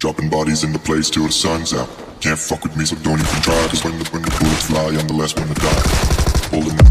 Dropping bodies in the place till the sun's out. Can't fuck with me, so don't even try. Cause when the, when the bullets fly, I'm the last one to die. Holding